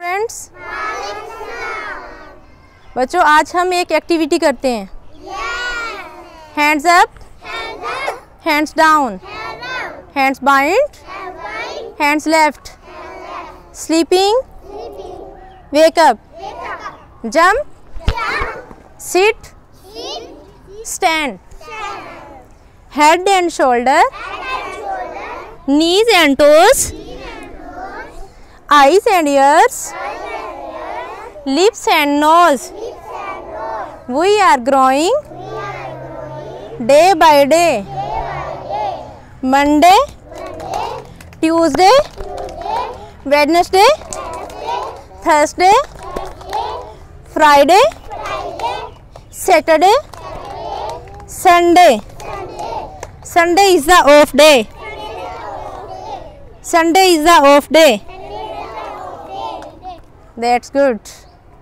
Friends बच्चों, आज हम एक एक्टिविटी करते हैं। Hands up hands down hands behind hands left sleeping wake up jump sit stand head and shoulder knees and toes eyes and ears. Lips and nose. We are growing day by day. Monday tuesday wednesday thursday friday saturday sunday. Sunday is the off day. Sunday is the off day that's good